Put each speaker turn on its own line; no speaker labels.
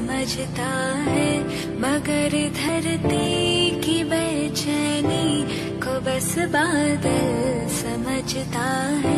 समझता है मगर धरती की बेचैनी को बस बादल समझता है।